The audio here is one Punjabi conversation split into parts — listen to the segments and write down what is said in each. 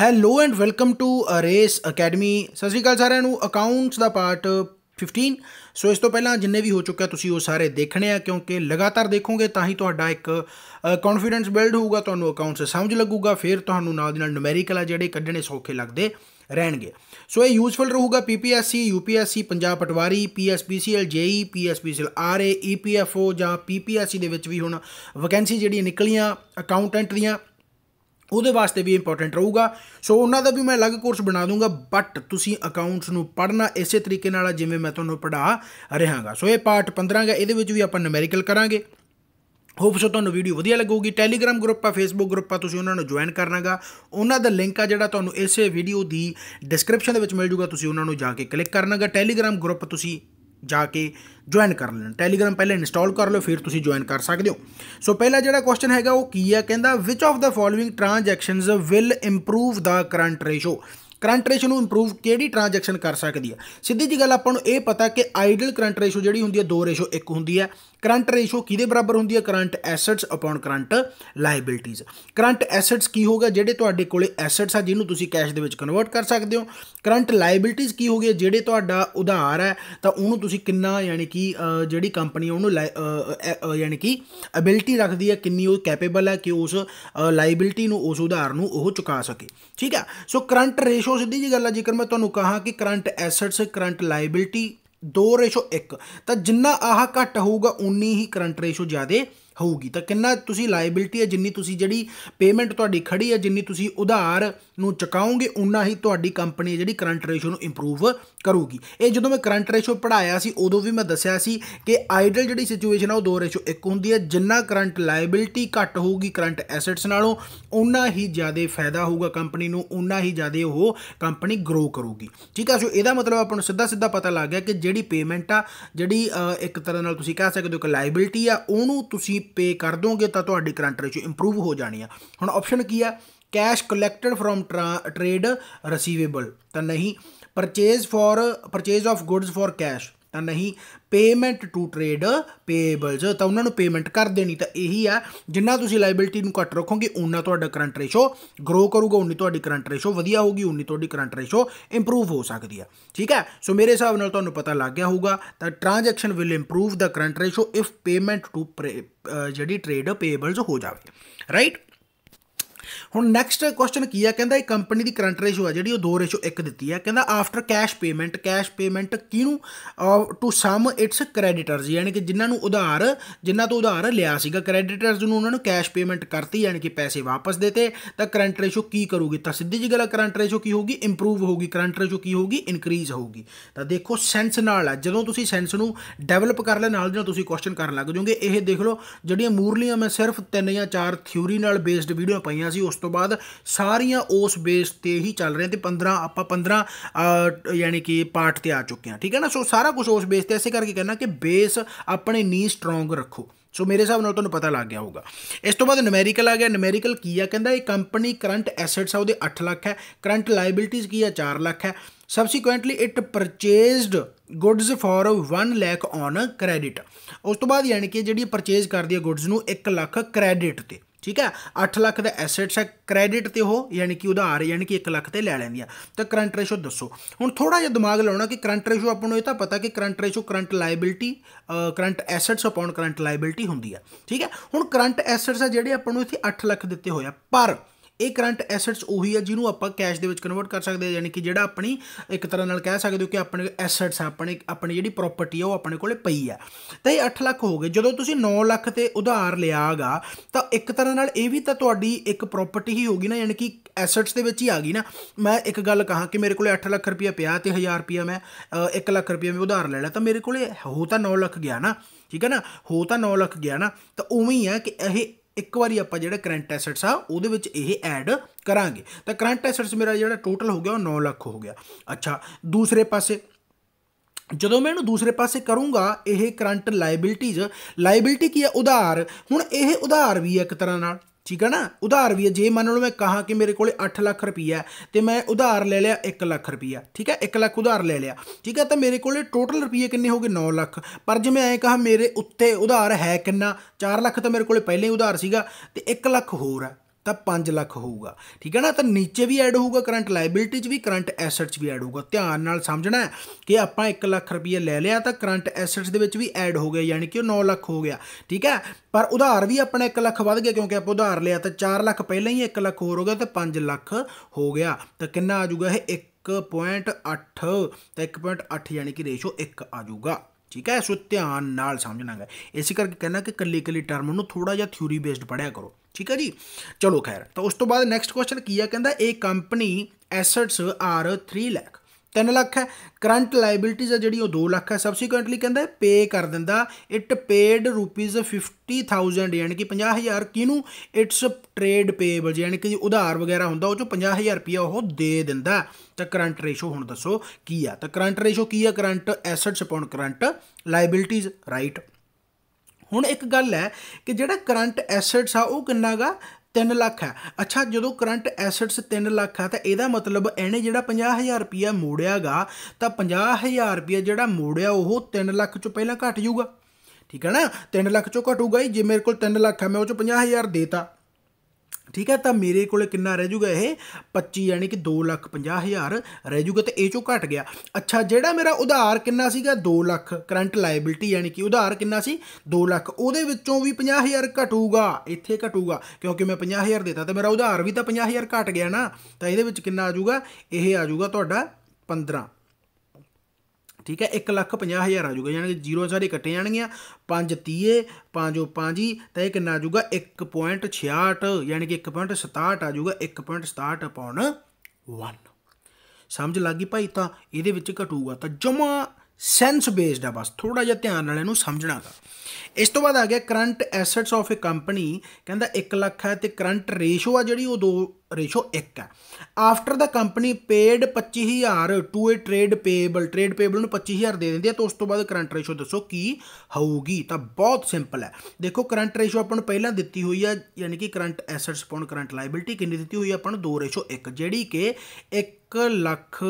Hello and welcome to race academy. ਸਤਿ ਸ਼੍ਰੀ ਅਕਾਲ ਸਾਰਿਆਂ ਨੂੰ। ਅਕਾਊਂਟਸ ਦਾ ਪਾਰਟ 15 ਸੋ ਇਸ ਤੋਂ ਪਹਿਲਾਂ ਜਿੰਨੇ ਵੀ ਹੋ ਚੁੱਕਿਆ ਤੁਸੀਂ ਉਹ ਸਾਰੇ ਦੇਖਣੇ ਆ, ਕਿਉਂਕਿ ਲਗਾਤਾਰ ਦੇਖੋਗੇ ਤਾਂ ਹੀ ਤੁਹਾਡਾ ਇੱਕ ਕੌਨਫੀਡੈਂਸ ਬਿਲਡ ਹੋਊਗਾ, ਤੁਹਾਨੂੰ ਅਕਾਊਂਟਸ ਸਮਝ ਲੱਗੂਗਾ, ਫਿਰ ਤੁਹਾਨੂੰ ਨਾਲ ਦੀ ਨਾਲ ਨੂਮੈਰੀਕਲ ਆ ਜਿਹੜੇ ਕੱਢਣੇ ਸੌਖੇ ਲੱਗਦੇ ਰਹਿਣਗੇ। ਸੋ ਇਹ ਯੂਸਫੁਲ ਰਹੂਗਾ PPSC UPSC Punjab patwari PSPCL JE PSPCL RA EPFO ਜਾਂ ਪੀਪੀਐਸਸੀ ਦੇ ਵਿੱਚ ਵੀ ਹੁਣ ਵੈਕੈਂਸੀ ਜਿਹੜੀਆਂ ਨਿਕਲੀਆਂ ਅਕਾਊਂਟੈਂਟ ਦੀਆਂ ਉਹਦੇ ਵਾਸਤੇ ਵੀ ਇੰਪੋਰਟੈਂਟ ਰਹੂਗਾ। ਸੋ ਉਹਨਾਂ ਦਾ ਵੀ ਮੈਂ ਅਲੱਗ ਕੋਰਸ ਬਣਾ ਦੂੰਗਾ ਬਟ ਤੁਸੀਂ ਅਕਾਊਂਟਸ ਨੂੰ ਪੜ੍ਹਨਾ ਇਸੇ ਤਰੀਕੇ ਨਾਲ ਜਿਵੇਂ ਮੈਂ ਤੁਹਾਨੂੰ ਪੜ੍ਹਾ ਰਹਾਂਗਾ। ਸੋ ਇਹ ਪਾਰਟ 15 ਹੈ ਇਹਦੇ ਵਿੱਚ ਵੀ ਆਪਾਂ ਨੂਮੈਰੀਕਲ ਕਰਾਂਗੇ। ਹੋਪ ਸੋ ਤੁਹਾਨੂੰ ਵੀਡੀਓ ਵਧੀਆ ਲੱਗੂਗੀ। ਟੈਲੀਗ੍ਰਾਮ ਗਰੁੱਪ ਆ ਫੇਸਬੁੱਕ ਗਰੁੱਪ ਆ, ਤੁਸੀਂ ਉਹਨਾਂ ਨੂੰ ਜੁਆਇਨ ਕਰਨਾਗਾ। ਉਹਨਾਂ ਦਾ ਲਿੰਕ ਆ ਜਿਹੜਾ ਤੁਹਾਨੂੰ ਇਸੇ ਵੀਡੀਓ ਦੀ ਡਿਸਕ੍ਰਿਪਸ਼ਨ ਦੇ ਵਿੱਚ ਮਿਲ ਜੂਗਾ, ਤੁਸੀਂ ਉਹਨਾਂ ਨੂੰ ਜਾ ਕੇ ਕਲਿੱਕ ਕਰਨਾਗਾ। ਟੈਲੀਗ੍ਰਾਮ ਗਰੁੱਪ ਤੁਸੀਂ ਜਾ ਕੇ ਜੁਆਇਨ ਕਰ ਲੈਣਾ। ਟੈਲੀਗ੍ਰਾਮ ਪਹਿਲੇ ਇੰਸਟਾਲ ਕਰ ਲਓ, ਫਿਰ ਤੁਸੀਂ ਜੁਆਇਨ ਕਰ ਸਕਦੇ ਹੋ। ਸੋ ਪਹਿਲਾ ਜਿਹੜਾ ਕੁਐਸਚਨ ਹੈਗਾ, ਉਹ ਕੀ ਹੈ? ਕਹਿੰਦਾ which of the following transactions will improve the current ratio current ratio ਨੂੰ ਇੰਪਰੂਵ ਕਿਹੜੀ ਟ੍ਰਾਂਜੈਕਸ਼ਨ ਕਰ ਸਕਦੀ ਹੈ? ਸਿੱਧੀ ਜੀ ਗੱਲ ਆਪਾਂ ਨੂੰ ਇਹ ਪਤਾ ਕਿ ਆਈਡਲ ਕਰੰਟ ਰੇਸ਼ੋ ਜਿਹੜੀ ਹੁੰਦੀ ਹੈ 2 ਰੇਸ਼ੋ 1 ਹੁੰਦੀ ਹੈ। ਕਰੰਟ ਰੇਸ਼ੋ ਕਿਹਦੇ ਬਰਾਬਰ ਹੁੰਦੀ ਹੈ? Current assets upon current liabilities current assets ਕੀ ਹੋਗਾ ਜਿਹੜੇ ਤੁਹਾਡੇ ਕੋਲੇ ਐਸੈਟਸ ਆ, ਜਿਹਨੂੰ ਤੁਸੀਂ ਕੈਸ਼ ਦੇ ਵਿੱਚ ਕਨਵਰਟ ਕਰ ਸਕਦੇ ਹੋ। ਕਰੰਟ ਲਾਇਬਿਲਟੀਜ਼ ਕੀ ਹੋਗੇ ਜਿਹੜੇ ਤੁਹਾਡਾ ਉਧਾਰ ਹੈ, ਤਾਂ ਉਹਨੂੰ ਤੁਸੀਂ ਕਿੰਨਾ ਯਾਨੀ ਕਿ ਜਿਹੜੀ ਕੰਪਨੀ ਉਹਨੂੰ ਯਾਨੀ ਕਿ ਅਬਿਲਿਟੀ ਰੱਖਦੀ ਹੈ, ਕਿੰਨੀ ਉਹ ਕੈਪੇਬਲ ਹੈ ਕਿ ਉਸ ਲਾਇਬਿਲਟੀ ਨੂੰ, ਉਸ ਉਧਾਰ ਨੂੰ ਉਹ ਚੁਕਾ ਸਕੇ। ਠੀਕ ਹੈ? ਸੋ ਕਰੰਟ ਰੇਸ਼ੋ ਸਿੱਧੀ ਜੀ ਗੱਲ ਆ। ਜੇਕਰ ਮੈਂ ਤੁਹਾਨੂੰ ਕਹਾਂ ਕਿ current assets current liability 2 ratio 1 ਤਾਂ ਜਿੰਨਾ ਆਹ ਘੱਟ ਹੋਊਗਾ ਉਨੀ ਹੀ ਕਰੰਟ ਰੇਸ਼ੋ ਜ਼ਿਆਦਾ ਹੋਊਗੀ। ਤਾਂ ਕਿੰਨਾ ਤੁਸੀਂ ਲਾਇਬਿਲਟੀ ਹੈ, ਜਿੰਨੀ ਤੁਸੀਂ ਜਿਹੜੀ ਪੇਮੈਂਟ ਤੁਹਾਡੀ ਖੜੀ ਹੈ, ਜਿੰਨੀ ਤੁਸੀਂ ਉਧਾਰ ਨੂੰ ਚੁਕਾਓਗੇ ਉਨਾ ਹੀ ਤੁਹਾਡੀ ਕੰਪਨੀ ਜਿਹੜੀ ਕਰੰਟ ਰੇਸ਼ੋ ਨੂੰ ਇੰਪਰੂਵ ਕਰੂਗੀ। ਇਹ ਜਦੋਂ ਮੈਂ ਕਰੰਟ ਰੇਸ਼ੋ ਪੜਾਇਆ ਸੀ, ਉਦੋਂ ਵੀ ਮੈਂ ਦੱਸਿਆ ਸੀ ਕਿ ਆਈਡਲ ਜਿਹੜੀ ਸਿਚੁਏਸ਼ਨ ਆ, ਉਹ 2 ਰੇਸ਼ੋ 1 ਹੁੰਦੀ ਹੈ ਜਿੰਨਾ ਕਰੰਟ ਲਾਇਬਿਲਟੀ ਘੱਟ ਹੋਊਗੀ ਕਰੰਟ ਐਸੈਟਸ ਨਾਲੋਂ ਉਨਾ ਹੀ ਜ਼ਿਆਦਾ ਫਾਇਦਾ ਹੋਊਗਾ ਕੰਪਨੀ ਨੂੰ ਉਨਾ ਹੀ ਜ਼ਿਆਦਾ ਉਹ ਕੰਪਨੀ ਗਰੋ ਕਰੂਗੀ। ਠੀਕ ਹੈ ਸੋ ਇਹਦਾ ਮਤਲਬ ਆਪਾਂ ਨੂੰ ਸਿੱਧਾ ਸਿੱਧਾ ਪਤਾ ਲੱਗ ਗਿਆ ਕਿ ਜਿਹੜੀ ਪੇਮੈਂਟ ਆ, ਜਿਹੜੀ ਇੱਕ ਤਰ੍ਹਾਂ ਨਾਲ ਤੁਸੀਂ ਕਹਿ ਸਕਦੇ ਹੋ ਕਿ ਲਾਇਬਿਲਟੀ ਆ, ਉਹਨੂੰ ਤੁਸੀਂ ਪੇ ਕਰ ਦੋਗੇ ਤਾਂ ਤੁਹਾਡੀ ਕਰੰਟ ਰੇਸ਼ੋ ਇੰਪਰੂਵ ਹੋ ਜਾਣੀ ਆ। ਹੁਣ ਆਪਸ਼ਨ ਕੀ ਆ? Cash collected from trade receivable ਤਾਂ ਨਹੀਂ purchase for purchase of goods for cash ਤਾਂ ਨਹੀਂ ਪੇਮੈਂਟ ਟੂ ਟ੍ਰੇਡ ਪੇਏਬਲਸ ਤਾਂ ਉਹਨਾਂ ਨੂੰ ਪੇਮੈਂਟ ਕਰ ਦੇਣੀ, ਤਾਂ ਇਹੀ ਆ, ਜਿੰਨਾ ਤੁਸੀਂ ਲਾਇਬਿਲਟੀ ਨੂੰ ਘੱਟ ਰੱਖੋਗੇ ਉਨਾ ਤੁਹਾਡਾ ਕਰੰਟ ਰੇਸ਼ੋ ਗਰੋ ਕਰੂਗਾ ਉਨੀ ਤੁਹਾਡੀ ਕਰੰਟ ਰੇਸ਼ੋ ਵਧੀਆ ਹੋਊਗੀ ਉਨੀ ਤੁਹਾਡੀ ਕਰੰਟ ਰੇਸ਼ੋ ਇੰਪਰੂਵ ਹੋ ਸਕਦੀ ਆ। ਠੀਕ ਹੈ ਸੋ ਮੇਰੇ ਹਿਸਾਬ ਨਾਲ ਤੁਹਾਨੂੰ ਪਤਾ ਲੱਗ ਗਿਆ ਹੋਊਗਾ, ਤਾਂ transaction will improve the current ratio if payment to ਜਿਹੜੀ ਟ੍ਰੇਡ ਪੇਏਬਲਸ ਹੋ ਜਾਵੇ। ਰਾਈਟ ਹੁਣ ਨੈਕਸਟ ਕੁਐਸਚਨ ਕੀ ਆ? ਕਹਿੰਦਾ ਇਹ ਕੰਪਨੀ ਦੀ ਕਰੰਟ ਰੇਸ਼ੋ ਆ, ਜਿਹੜੀ ਉਹ 2 ਰੇਸ਼ੋ 1 ਦਿੱਤੀ ਆ। ਕਹਿੰਦਾ after cash payment cash payment ਕਿਹਨੂੰ? ਟੂ ਸਮ ਇਟਸ ਕ੍ਰੈਡੀਟਰਸ ਯਾਨੀ ਕਿ ਜਿਨ੍ਹਾਂ ਨੂੰ ਉਧਾਰ, ਜਿਨ੍ਹਾਂ ਤੋਂ ਉਧਾਰ ਲਿਆ ਸੀਗਾ। ਕ੍ਰੈਡੀਟਰਸ ਨੂੰ ਉਹਨਾਂ ਨੂੰ ਕੈਸ਼ ਪੇਮੈਂਟ ਕਰਤੀ, ਯਾਨੀ ਕਿ ਪੈਸੇ ਵਾਪਸ ਦੇਤੇ। ਤਾਂ ਕਰੰਟ ਰੇਸ਼ੋ ਕੀ ਕਰੂਗੀ? ਤਾਂ ਸਿੱਧੀ ਜੀ ਗੱਲ ਕਰੰਟ ਰੇਸ਼ੋ ਕੀ ਹੋਊਗੀ? ਇੰਪਰੂਵ ਹੋਊਗੀ। ਕਰੰਟ ਰੇਸ਼ੋ ਕੀ ਹੋਊਗੀ? ਇਨਕਰੀਜ਼ ਹੋਊਗੀ। ਤਾਂ ਦੇਖੋ ਸੈਂਸ ਨਾਲ ਆ। ਜਦੋਂ ਤੁਸੀਂ ਸੈਂਸ ਨੂੰ ਡਿਵੈਲਪ ਕਰ ਲੈ, ਨਾਲ ਜਦੋਂ ਤੁਸੀਂ ਕੁਐਸਚਨ ਕਰਨ ਲੱਗ ਜਾਓਗੇ। ਇਹ ਦੇਖ ਲਓ, ਜਿਹੜੀਆਂ ਮੂਰਲੀਆਂ ਮੈਂ ਸਿਰਫ ਤਿੰਨ ਜਾਂ ਚਾਰ ਥਿਊਰੀ ਨਾਲ ਬੇਸਡ ਵੀਡੀਓ ਪਾਈਆਂ ਸੀ ਉਸ ਤੋਂ ਬਾਅਦ ਸਾਰੀਆਂ ਉਸ ਬੇਸ ਤੇ ਹੀ ਚੱਲ ਰਹੀਆਂ ਤੇ 15 ਆਪਾਂ 15 ਯਾਨੀ ਕਿ ਪਾਰਟ ਤੇ ਆ ਚੁੱਕੇ ਹਾਂ, ਠੀਕ ਹੈ ਨਾ? ਸੋ ਸਾਰਾ ਕੁਝ ਉਸ ਬੇਸ ਤੇ ਐਸੇ ਕਰਕੇ ਕਹਿਣਾ ਕਿ ਬੇਸ ਆਪਣੇ ਨੀ ਸਟਰੋਂਗ ਰੱਖੋ। ਸੋ ਮੇਰੇ ਹਿਸਾਬ ਨਾਲ ਤੁਹਾਨੂੰ ਪਤਾ ਲੱਗ ਗਿਆ ਹੋਊਗਾ। ਇਸ ਤੋਂ ਬਾਅਦ ਨੂਮੈਰੀਕਲ ਆ ਗਿਆ। ਨੂਮੈਰੀਕਲ ਕੀ ਆ? ਕਹਿੰਦਾ ਇਹ ਕੰਪਨੀ ਕਰੰਟ ਐਸੈਟਸ ਆ, ਉਹਦੇ 8 ਲੱਖ ਹੈ। ਕਰੰਟ ਲਾਇਬਿਲਟੀਜ਼ ਕੀ ਆ? 4 ਲੱਖ ਹੈ। Subsequently it purchased goods for 1 lakh on credit ਉਸ ਤੋਂ ਬਾਅਦ ਯਾਨੀ ਕਿ ਜਿਹੜੀ ਪਰਚੇਜ਼ ਕਰਦੀ ਹੈ ਗੁੱਡਸ ਨੂੰ 1 ਲੱਖ ਕ੍ਰੈਡਿਟ ਤੇ। ਠੀਕ ਹੈ? 8 ਲੱਖ ਦਾ ਐਸੈਟਸ ਹੈ ਕ੍ਰੈਡਿਟ ਤੇ ਉਹ, ਯਾਨੀ ਕਿ ਉਧਾਰ ਯਾਨੀ ਕਿ 1 ਲੱਖ ਤੇ ਲੈ ਲੈਂਦੀ ਆ। ਤਾਂ ਕਰੰਟ ਰੇਸ਼ੋ ਦੱਸੋ। ਹੁਣ ਥੋੜਾ ਜਿਹਾ ਦਿਮਾਗ ਲਾਉਣਾ ਕਿ ਕਰੰਟ ਰੇਸ਼ੋ ਆਪਾਂ ਨੂੰ ਇਹ ਤਾਂ ਪਤਾ ਕਿ current ratio current liability current assets upon current liability ਹੁੰਦੀ ਆ। ਠੀਕ ਹੈ? ਹੁਣ ਕਰੰਟ ਐਸੈਟਸ ਆ ਜਿਹੜੇ ਆਪਾਂ ਨੂੰ ਇੱਥੇ 8 ਲੱਖ ਦਿੱਤੇ ਹੋਇਆ ਪਰ ਇਹ ਕਰੰਟ ਐਸੈਟਸ ਉਹੀ ਆ ਜਿਹਨੂੰ ਆਪਾਂ ਕੈਸ਼ ਦੇ ਵਿੱਚ ਕਨਵਰਟ ਕਰ ਸਕਦੇ ਆ, ਯਾਨੀ ਕਿ ਜਿਹੜਾ ਆਪਣੀ ਇੱਕ ਤਰ੍ਹਾਂ ਨਾਲ ਕਹਿ ਸਕਦੇ ਹੋ ਕਿ ਆਪਣੇ ਐਸੈਟਸ ਆਪਣੇ, ਆਪਣੀ ਜਿਹੜੀ ਪ੍ਰਾਪਰਟੀ ਆ, ਉਹ ਆਪਣੇ ਕੋਲੇ ਪਈ ਆ। ਤਾਂ ਇਹ 8 ਲੱਖ ਹੋ ਗਏ। ਜਦੋਂ ਤੁਸੀਂ 9 ਲੱਖ ਤੇ ਉਧਾਰ ਲਿਆਗਾ, ਤਾਂ ਇੱਕ ਤਰ੍ਹਾਂ ਨਾਲ ਇਹ ਵੀ ਤਾਂ ਤੁਹਾਡੀ ਇੱਕ ਪ੍ਰਾਪਰਟੀ ਹੀ ਹੋਗੀ ਨਾ, ਯਾਨੀ ਕਿ ਐਸੈਟਸ ਦੇ ਵਿੱਚ ਹੀ ਆ ਗਈ ਨਾ। ਮੈਂ ਇੱਕ ਗੱਲ ਕਹਾਂ ਕਿ ਮੇਰੇ ਕੋਲੇ 8 ਲੱਖ ਰੁਪਇਆ ਪਿਆ ਤੇ 1000 ਰੁਪਇਆ ਮੈਂ 1 ਲੱਖ ਰੁਪਇਆ ਮੈਂ ਉਧਾਰ ਲੈ ਲਿਆ। ਤਾਂ ਮੇਰੇ ਕੋਲੇ ਹੋ ਤਾਂ 9 ਲੱਖ ਗਿਆ ਨਾ, ਠੀਕ ਹੈ ਨਾ? ਹੋ ਤਾਂ 9 ਲੱਖ ਗਿਆ ਨਾ, ਤਾਂ ਉਵੇਂ ਹੀ ਹੈ ਕਿ ਇਹ ਇੱਕ ਵਾਰੀ ਆਪਾਂ ਜਿਹੜਾ ਕਰੰਟ ਐਸੈਟਸ ਆ, ਉਹਦੇ ਵਿੱਚ ਇਹ ਐਡ ਕਰਾਂਗੇ। ਤਾਂ ਕਰੰਟ ਐਸੈਟਸ ਮੇਰਾ ਜਿਹੜਾ ਟੋਟਲ ਹੋ ਗਿਆ, ਉਹ 9 ਲੱਖ ਹੋ ਗਿਆ। ਅੱਛਾ, ਦੂਸਰੇ ਪਾਸੇ, ਜਦੋਂ ਮੈਂ ਇਹਨੂੰ ਦੂਸਰੇ ਪਾਸੇ ਕਰੂੰਗਾ, ਇਹ ਕਰੰਟ ਲਾਇਬਿਲਿਟੀਜ਼ ਲਾਇਬਿਲਟੀ ਕੀ ਹੈ ਉਧਾਰ। ਹੁਣ ਇਹ ਉਧਾਰ ਵੀ ਹੈ ਇੱਕ ਤਰ੍ਹਾਂ ਨਾਲ। ਠੀਕ ਹੈ ਨਾ? ਉਧਾਰ ਵੀ ਹੈ ਜੇ ਮੰਨ ਲਓ ਮੈਂ ਕਹਾ ਕਿ ਮੇਰੇ ਕੋਲੇ 8 ਲੱਖ ਰੁਪਈਆ ਤੇ ਮੈਂ ਉਧਾਰ ਲੈ ਲਿਆ 1 ਲੱਖ ਰੁਪਈਆ, ਠੀਕ ਹੈ 1 ਲੱਖ ਉਧਾਰ ਲੈ ਲਿਆ। ਠੀਕ ਹੈ ਤਾਂ ਮੇਰੇ ਕੋਲੇ ਟੋਟਲ ਰੁਪਈਏ ਕਿੰਨੇ ਹੋ ਗਏ? 9 ਲੱਖ। ਪਰ ਜੇ ਮੈਂ ਐਂ ਕਹਾ, ਮੇਰੇ ਉੱਤੇ ਉਧਾਰ ਹੈ ਕਿੰਨਾ? 4 ਲੱਖ ਤਾਂ ਮੇਰੇ ਕੋਲੇ ਪਹਿਲੇ ਹੀ ਉਧਾਰ ਸੀਗਾ, ਤੇ 1 ਲੱਖ ਹੋਰ ਹੈ ਤਾਂ 5 ਲੱਖ ਹੋਊਗਾ। ਠੀਕ ਹੈ ਨਾ? ਤਾਂ ਨੀਚੇ ਵੀ ਐਡ ਹੋਊਗਾ ਕਰੰਟ ਲਾਇਬਿਲਿਟੀ 'ਚ ਵੀ ਕਰੰਟ ਐਸੈਟ 'ਚ ਵੀ ਐਡ ਹੋਊਗਾ। ਧਿਆਨ ਨਾਲ ਸਮਝਣਾ ਹੈ ਕਿ ਆਪਾਂ 1 ਲੱਖ ਰੁਪਏ ਲੈ ਲਿਆ ਤਾਂ ਕਰੰਟ ਐਸੈਟਸ ਦੇ ਵਿੱਚ ਵੀ ਐਡ ਹੋ ਗਿਆ, ਯਾਨੀ ਕਿ ਉਹ 9 ਲੱਖ ਹੋ ਗਿਆ। ਠੀਕ ਹੈ? ਪਰ ਉਧਾਰ ਵੀ ਆਪਣਾ 1 ਲੱਖ ਵੱਧ ਗਿਆ ਕਿਉਂਕਿ ਆਪਾਂ ਉਧਾਰ ਲਿਆ ਤਾਂ 4 ਲੱਖ ਪਹਿਲਾਂ ਹੀ 1 ਲੱਖ ਹੋਰ ਹੋ ਗਿਆ ਤਾਂ 5 ਲੱਖ ਹੋ ਗਿਆ। ਤਾਂ ਕਿੰਨਾ ਆ ਜਾਊਗਾ ਇਹ? 1.8 ਤਾਂ 1.8 ਯਾਨੀ ਕਿ ਰੇਸ਼ੋ 1 ਆ ਜਾਊਗਾ। ਠੀਕ ਹੈ, ਸੋ ਧਿਆਨ ਨਾਲ ਸਮਝਣਾ ਹੈ ਇਸੇ ਕਰਕੇ ਕਹਿੰਦਾ ਕਿ ਕੱਲੀ ਕੱਲੀ ਟਰਮ ਨੂੰ ਥੋੜਾ ਜਿਹਾ ਥਿਊਰੀ ਬੇਸਡ ਪੜਿਆ ਕਰੋ। ਠੀਕ ਹੈ ਜੀ? ਚਲੋ ਖੈਰ, ਤਾਂ ਉਸ ਤੋਂ ਬਾਅਦ ਨੈਕਸਟ ਕੁਐਸਚਨ ਕੀ ਹੈ? ਕਹਿੰਦਾ ਇਹ company assets are 3 lakh 3 lakh ਹੈ। ਕਰੰਟ ਲਾਇਬਿਲਟੀਜ਼ ਆ ਜਿਹੜੀ ਉਹ 2 ਲੱਖ ਹੈ ਸਬਸੀਕੁਐਂਟਲੀ ਕਹਿੰਦਾ ਪੇ ਕਰ ਦਿੰਦਾ। ਇਟ ਪੇਡ ਰੁਪੀਸ 50000 ਯਾਨੀ ਕਿ 50000 ਕਿਨੂੰ ਇਟਸ ਟ੍ਰੇਡ ਪੇਬਲ ਯਾਨੀ ਕਿ ਉਧਾਰ ਵਗੈਰਾ ਹੁੰਦਾ, ਉਹ ਚੋਂ 50000 ਰੁਪਿਆ ਉਹ ਦੇ ਦਿੰਦਾ ਤਾਂ ਕਰੰਟ ਰੇਸ਼ੋ ਹੁਣ ਦੱਸੋ ਕੀ ਆ। ਤਾਂ ਕਰੰਟ ਰੇਸ਼ੋ ਕੀ ਆ? Current assets upon current liabilities right ਹੁਣ ਇੱਕ ਗੱਲ ਹੈ ਕਿ ਜਿਹੜਾ ਕਰੰਟ ਐਸੈਟਸ ਆ, ਉਹ ਕਿੰਨਾਗਾ 3 ਲੱਖ ਹੈ। ਅੱਛਾ, ਜਦੋਂ ਕਰੰਟ ਐਸੈਟਸ 3 ਲੱਖ ਹੈ, ਤਾਂ ਇਹਦਾ ਮਤਲਬ ਇਹਨੇ ਜਿਹੜਾ 50000 ਰੁਪਿਆ ਮੋੜਿਆਗਾ, ਤਾਂ 50000 ਰੁਪਿਆ ਜਿਹੜਾ ਮੋੜਿਆ, ਉਹ 3 ਲੱਖ ਚੋਂ ਪਹਿਲਾਂ ਘਟ ਜਾਊਗਾ। ਠੀਕ ਹੈ ਨਾ? 3 ਲੱਖ ਚੋਂ ਘਟੂਗਾ ਹੀ। ਜੇ ਮੇਰੇ ਕੋਲ 3 ਲੱਖ ਹੈ, ਮੈਂ ਉਹ ਚੋਂ 50000 ਦੇਤਾ। ਠੀਕ ਹੈ, ਤਾਂ ਮੇਰੇ ਕੋਲੇ ਕਿੰਨਾ ਰਹਿ ਜੂਗਾ ਇਹ? 25 ਯਾਨੀ ਕਿ 2 ਲੱਖ 50 ਹਜ਼ਾਰ ਰਹਿ ਜੂਗਾ ਤੇ ਇਹ ਚੋਂ ਘਟ ਗਿਆ। ਅੱਛਾ, ਜਿਹੜਾ ਮੇਰਾ ਉਧਾਰ ਕਿੰਨਾ ਸੀਗਾ? 2 ਲੱਖ। ਕਰੰਟ ਲਾਇਬਿਲਟੀ ਯਾਨੀ ਕਿ ਉਧਾਰ ਕਿੰਨਾ ਸੀ? 2 ਲੱਖ। ਉਹਦੇ ਵਿੱਚੋਂ ਵੀ 50 ਹਜ਼ਾਰ ਘਟੂਗਾ। ਇੱਥੇ ਘਟੂਗਾ। ਕਿਉਂਕਿ ਮੈਂ 50 ਹਜ਼ਾਰ ਦੇਤਾ ਤੇ ਮੇਰਾ ਉਧਾਰ ਵੀ ਤਾਂ 50 ਹਜ਼ਾਰ ਘਟ ਗਿਆ ਨਾ। ਤਾਂ ਇਹਦੇ ਵਿੱਚ ਕਿੰਨਾ ਆ ਜੂਗਾ? ਇਹ ਆ ਜੂਗਾ ਤੁਹਾਡਾ 15 ਠੀਕ ਹੈ 1 ਲੱਖ 50 ਹਜ਼ਾਰ ਆ ਜਾਊਗਾ, ਯਾਨੀ ਕਿ ਜ਼ੀਰੋ ਸਾਰੇ ਕੱਟੇ ਜਾਣਗੀਆਂ 5 30 5 5 ਤਾਂ ਇਹ ਕਿੰਨਾ ਆ ਜਾਊਗਾ 1.66 ਯਾਨੀ ਕਿ 1.67 ਆ ਜਾਊਗਾ 1.67 ਅਪਨ 1 ਸਮਝ ਲੱਗ ਗਈ ਭਾਈ? ਤਾਂ ਇਹਦੇ ਵਿੱਚ ਘਟੂਗਾ, ਤਾਂ ਜਮਾ ਸੈਂਸ ਬੇਸਡ ਆ ਬਸ ਥੋੜਾ ਜਿਹਾ ਧਿਆਨ ਨਾਲ ਇਹਨੂੰ ਸਮਝਣਾ ਸਮਝਣਾਗਾ ਇਸ ਤੋਂ ਬਾਅਦ ਆ ਗਿਆ current assets of a company ਕਹਿੰਦਾ 1 ਲੱਖ ਹੈ ਤੇ ਕਰੰਟ ਰੇਸ਼ੋ ਆ ਜਿਹੜੀ ਉਹ 2 ਰੇਸ਼ੋ 1 ਹੈ। After the company paid 25000 to uh trade payable trade payable ਨੂੰ 25000 ਦੇ ਦਿੰਦੇ ਆ ਤਾਂ ਉਸ ਤੋਂ ਬਾਅਦ ਕਰੰਟ ਰੇਸ਼ੋ ਦੱਸੋ ਕੀ ਹੋਊਗੀ। ਤਾਂ ਬਹੁਤ ਸਿੰਪਲ ਹੈ। ਦੇਖੋ ਕਰੰਟ ਰੇਸ਼ੋ ਆਪਾਂ ਨੂੰ ਪਹਿਲਾਂ ਦਿੱਤੀ ਹੋਈ ਹੈ, ਯਾਨੀ ਕਿ current assets upon current liability ਕਿੰਨੀ ਦਿੱਤੀ ਹੋਈ ਹੈ ਆਪਾਂ ਨੂੰ? 2 ਰੇਸ਼ੋ 1 ਜਿਹੜੀ ਕਿ 1 ਲੱਖ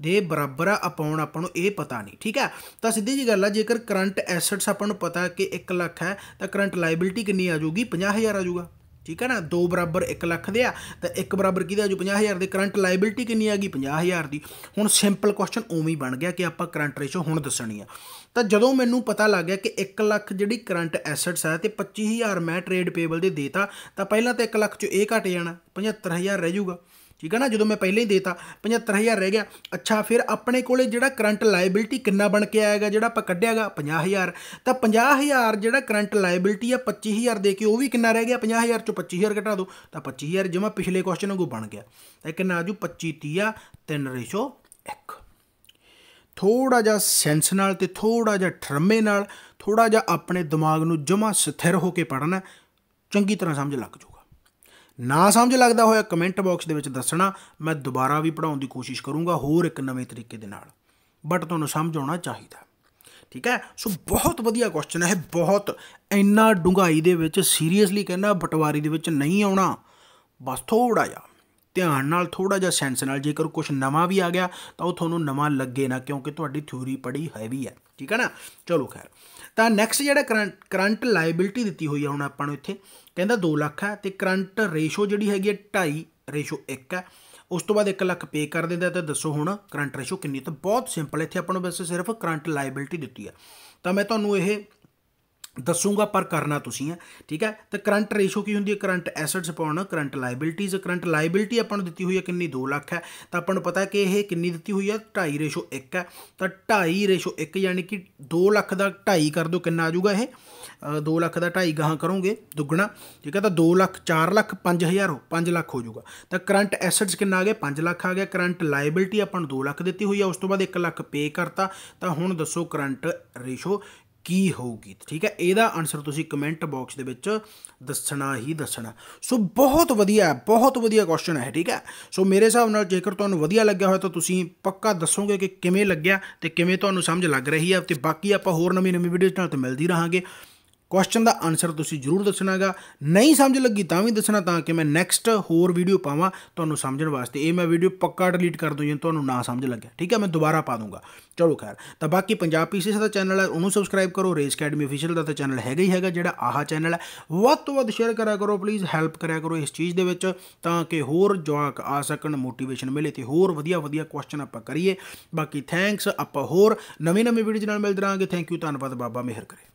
ਦੇ ਬਰਾਬਰ ਆ ਅਪਾਉਣ ਆਪਾਂ ਨੂੰ ਇਹ ਪਤਾ ਨਹੀਂ, ਠੀਕ ਹੈ? ਤਾਂ ਸਿੱਧੀ ਜੀ ਗੱਲ ਆ, ਜੇਕਰ ਕਰੰਟ ਐਸੈਟਸ ਆਪਾਂ ਨੂੰ ਪਤਾ ਕਿ 1 ਲੱਖ ਹੈ, ਤਾਂ ਕਰੰਟ ਲਾਇਬਿਲਟੀ ਕਿੰਨੀ ਆ ਜਾਊਗੀ? 50000 ਆ ਜਾਊਗਾ। ਠੀਕ ਹੈ ਨਾ? 2 ਬਰਾਬਰ 1 ਲੱਖ ਦੇ ਆ, ਤਾਂ 1 ਬਰਾਬਰ ਕਿਹਦਾ ਜੋ? 50000 ਦੇ ਕਰੰਟ ਲਾਇਬਿਲਟੀ ਕਿੰਨੀ ਆ ਗਈ? 50000 ਦੀ। ਹੁਣ ਸਿੰਪਲ ਕੁਐਸਚਨ ਉਵੇਂ ਹੀ ਬਣ ਗਿਆ ਕਿ ਆਪਾਂ ਕਰੰਟ ਰੇਸ਼ੋ ਹੁਣ ਦੱਸਣੀ ਆ। ਤਾਂ ਜਦੋਂ ਮੈਨੂੰ ਪਤਾ ਲੱਗ ਗਿਆ ਕਿ 1 ਲੱਖ ਜਿਹੜੀ ਕਰੰਟ ਐਸੈਟਸ ਹੈ ਤੇ 25000 ਮੈਂ ਟ੍ਰੇਡ ਪੇਬਲ ਦੇ ਦੇਤਾ, ਤਾਂ ਪਹਿਲਾਂ ਤਾਂ 1 ਲੱਖ ਚੋਂ ਇਹ ਘਟ ਜਾਣਾ 75000 ਰਹਿ ਜਾਊਗਾ ਠੀਕ ਹੈ ਨਾ? ਜਦੋਂ ਮੈਂ ਪਹਿਲਾਂ ਹੀ ਦੇਤਾ 75000 ਰਹਿ ਗਿਆ। ਅੱਛਾ, ਫਿਰ ਆਪਣੇ ਕੋਲੇ ਜਿਹੜਾ ਕਰੰਟ ਲਾਇਬਿਲਟੀ ਕਿੰਨਾ ਬਣ ਕੇ ਆਏਗਾ? ਜਿਹੜਾ ਆਪਾਂ ਕੱਢਿਆਗਾ 50000 ਤਾਂ 50000 ਜਿਹੜਾ ਕਰੰਟ ਲਾਇਬਿਲਟੀ ਆ 25000 ਦੇ ਕੇ ਉਹ ਵੀ ਕਿੰਨਾ ਰਹਿ ਗਿਆ? 50000 ਚੋਂ 25000 ਘਟਾ ਦੋ। ਤਾਂ 25000 ਜਿਵੇਂ ਪਿਛਲੇ ਕੁਐਸਚਨ ਵਾਂਗੂ ਬਣ ਗਿਆ। ਤਾਂ ਕਿੰਨਾ ਆਜੂ 25 30 3 ਰੇਸ਼ੋ 1 ਥੋੜਾ ਜਿਹਾ ਸੈਂਸ ਨਾਲ ਤੇ ਥੋੜਾ ਜਿਹਾ ਠਰਮੇ ਨਾਲ ਥੋੜਾ ਜਿਹਾ ਆਪਣੇ ਦਿਮਾਗ ਨੂੰ ਜਮਾ ਸਥਿਰ ਹੋ ਕੇ ਪੜਨਾ ਚੰਗੀ ਤਰ੍ਹਾਂ ਸਮਝ ਲੱਗ ਜਾਓ। ਨਾ ਸਮਝ ਲੱਗਦਾ ਹੋਇਆ ਕਮੈਂਟ ਬਾਕਸ ਦੇ ਵਿੱਚ ਦੱਸਣਾ, ਮੈਂ ਦੁਬਾਰਾ ਵੀ ਪੜਾਉਣ ਦੀ ਕੋਸ਼ਿਸ਼ ਕਰੂੰਗਾ ਹੋਰ ਇੱਕ ਨਵੇਂ ਤਰੀਕੇ ਦੇ ਨਾਲ। ਬਟ ਤੁਹਾਨੂੰ ਸਮਝ ਆਉਣਾ ਚਾਹੀਦਾ। ਠੀਕ ਹੈ? ਸੋ ਬਹੁਤ ਵਧੀਆ ਕੁਐਸਚਨ ਹੈ, ਬਹੁਤ ਇੰਨਾ ਡੂੰਘਾਈ ਦੇ ਵਿੱਚ ਸੀਰੀਅਸਲੀ ਕਹਿੰਦਾ ਬਟਵਾਰੀ ਦੇ ਵਿੱਚ ਨਹੀਂ ਆਉਣਾ। ਬਸ ਥੋੜਾ ਜਿਹਾ, ਧਿਆਨ ਨਾਲ ਥੋੜਾ ਜਿਹਾ ਸੈਂਸ ਨਾਲ ਜੇਕਰ ਕੁਝ ਨਵਾਂ ਵੀ ਆ ਗਿਆ, ਤਾਂ ਉਹ ਤੁਹਾਨੂੰ ਨਵਾਂ ਲੱਗੇ ਨਾ, ਕਿਉਂਕਿ ਤੁਹਾਡੀ ਥਿਊਰੀ ਪੜੀ ਹੈਵੀ ਹੈ। ਠੀਕ ਹੈ ਨਾ? ਚਲੋ ਖੈਰ। ਤਾਂ ਨੈਕਸਟ ਜਿਹੜਾ ਕਰੰਟ ਕਰੰਟ ਲਾਇਬਿਲਟੀ ਦਿੱਤੀ ਹੋਈ ਆ ਹੁਣ ਆਪਾਂ ਨੂੰ ਇੱਥੇ, ਕਹਿੰਦਾ 2 ਲੱਖ ਹੈ ਤੇ ਕਰੰਟ ਰੇਸ਼ੋ ਜਿਹੜੀ ਹੈਗੀ ਹੈ 2.5 ਰੇਸ਼ੋ 1 ਹੈ ਉਸ ਤੋਂ ਬਾਅਦ 1 ਲੱਖ ਪੇ ਕਰ ਦਿੰਦਾ ਤਾਂ ਦੱਸੋ ਹੁਣ ਕਰੰਟ ਰੇਸ਼ੋ ਕਿੰਨੀ ਤਾਂ ਬਹੁਤ ਸਿੰਪਲ ਇੱਥੇ ਆਪਾਂ ਨੂੰ ਬਸ ਸਿਰਫ ਕਰੰਟ ਲਾਇਬਿਲਟੀ ਦਿੱਤੀ ਹੈ ਤਾਂ ਮੈਂ ਤੁਹਾਨੂੰ ਇਹ ਦੱਸੂਗਾ ਪਰ ਕਰਨਾ ਤੁਸੀਂ ਹੈ, ਠੀਕ ਹੈ? ਤੇ ਕਰੰਟ ਰੇਸ਼ੋ ਕੀ ਹੁੰਦੀ ਹੈ? Current assets upon current liabilities current liability ਆਪਾਂ ਨੂੰ ਦਿੱਤੀ ਹੋਈ ਹੈ ਕਿੰਨੀ? 2 ਲੱਖ ਹੈ। ਤਾਂ ਆਪਾਂ ਨੂੰ ਪਤਾ ਕਿ ਇਹ ਕਿੰਨੀ ਦਿੱਤੀ ਹੋਈ ਹੈ? 2.5 ਰੇਸ਼ੋ 1 ਹੈ। ਤਾਂ 2.5 ਰੇਸ਼ੋ 1 ਯਾਨੀ ਕਿ 2 ਲੱਖ ਦਾ 2.5 ਕਰ ਦਿਓ, ਕਿੰਨਾ ਆ ਜਾਊਗਾ ਇਹ? 2 ਲੱਖ ਦਾ 2.5 ਗਾਹਾਂ ਕਰੋਗੇ, ਦੁੱਗਣਾ, ਠੀਕ ਹੈ? ਤਾਂ 2 ਲੱਖ 4 ਲੱਖ 5000 5 ਲੱਖ ਹੋ ਜਾਊਗਾ। ਤਾਂ ਕਰੰਟ ਐਸੈਟਸ ਕਿੰਨਾ ਆ ਗਿਆ 5 ਲੱਖ ਆ ਗਿਆ। ਕਰੰਟ ਲਾਇਬਿਲਟੀ ਆਪਾਂ ਨੂੰ 2 ਲੱਖ ਦਿੱਤੀ ਹੋਈ ਆ ਉਸ ਤੋਂ ਬਾਅਦ 1 ਲੱਖ ਪੇ ਕਰਤਾ। ਤਾਂ ਹੁਣ ਦੱਸੋ ਕਰੰਟ ਰੇਸ਼ੋ ਕੀ ਹੋਊਗੀ? ਠੀਕ ਹੈ, ਇਹਦਾ ਆਨਸਰ ਤੁਸੀਂ ਕਮੈਂਟ ਬਾਕਸ ਦੇ ਵਿੱਚ ਦੱਸਣਾ ਹੀ ਦੱਸਣਾ। ਸੋ ਬਹੁਤ ਵਧੀਆ ਬਹੁਤ ਵਧੀਆ ਕੁਐਸਚਨ ਹੈ, ਠੀਕ ਹੈ। ਸੋ ਮੇਰੇ ਹਿਸਾਬ ਨਾਲ ਜੇਕਰ ਤੁਹਾਨੂੰ ਵਧੀਆ ਲੱਗਿਆ ਹੋਇਆ ਤਾਂ ਤੁਸੀਂ ਪੱਕਾ ਦੱਸੋਗੇ ਕਿ ਕਿਵੇਂ ਲੱਗਿਆ ਤੇ ਕਿਵੇਂ ਤੁਹਾਨੂੰ ਸਮਝ ਲੱਗ ਰਹੀ ਹੈ ਤੇ ਬਾਕੀ ਆਪਾਂ ਹੋਰ ਨਵੀਂ ਨਵੀਂ ਵੀਡੀਓਜ਼ ਨਾਲ ਤੇ ਮਿਲਦੀ ਰਹਾਂਗੇ। ਕੁਐਸਚਨ ਦਾ ਆਨਸਰ ਤੁਸੀਂ ਜ਼ਰੂਰ ਦੱਸਣਾਗਾ ਨਹੀਂ ਸਮਝ ਲੱਗੀ ਤਾਂ ਵੀ ਦੱਸਣਾ ਤਾਂ ਕਿ ਮੈਂ ਨੈਕਸਟ ਹੋਰ ਵੀਡੀਓ ਪਾਵਾਂ ਤੁਹਾਨੂੰ ਸਮਝਣ ਵਾਸਤੇ। ਇਹ ਮੈਂ ਵੀਡੀਓ ਪੱਕਾ ਡਿਲੀਟ ਕਰ ਦੂੰ ਜੇ ਤੁਹਾਨੂੰ ਨਾ ਸਮਝ ਲੱਗਿਆ ਠੀਕ ਹੈ, ਮੈਂ ਦੁਬਾਰਾ ਪਾ ਦੂੰਗਾ। ਚਲੋ ਖੈਰ, ਤਾਂ ਬਾਕੀ ਪੰਜਾਬ ਪੀਸੀਐਸ ਦਾ ਚੈਨਲ ਹੈ, ਉਹਨੂੰ ਸਬਸਕ੍ਰਾਈਬ ਕਰੋ। ਰੇਸ ਅਕੈਡਮੀ ਅਫੀਸ਼ੀਅਲ ਦਾ ਤਾਂ ਚੈਨਲ ਹੈਗਾ ਹੀ ਹੈਗਾ, ਜਿਹੜਾ ਆਹ ਚੈਨਲ ਹੈ। ਵੱਧ ਤੋਂ ਵੱਧ ਸ਼ੇਅਰ ਕਰਿਆ ਕਰੋ ਪਲੀਜ਼ ਹੈਲਪ ਕਰਿਆ ਕਰੋ ਇਸ ਚੀਜ਼ ਦੇ ਵਿੱਚ, ਤਾਂ ਕਿ ਹੋਰ ਜਵਾਕ ਆ ਸਕਣ ਮੋਟੀਵੇਸ਼ਨ ਮਿਲੇ ਤੇ ਹੋਰ ਵਧੀਆ ਵਧੀਆ ਕੁਐਸਚਨ ਆਪਾਂ ਕਰੀਏ। ਬਾਕੀ ਥੈਂਕਸ ਆਪਾਂ ਹੋਰ ਨਵੀਂ ਨਵੀਂ ਵੀਡੀਓ ਨਾਲ ਮਿਲਦੇ ਰਹਾਂਗੇ। ਥੈਂਕ ਯੂ ਧੰਨਵਾਦ, ਬਾਬਾ ਮਿਹਰ ਕਰੇ।